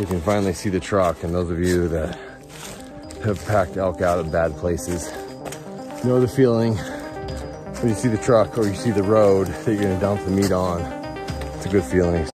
you can finally see the truck. And those of you that have packed elk out of bad places know the feeling when you see the truck or you see the road that you're gonna dump the meat on. It's a good feeling.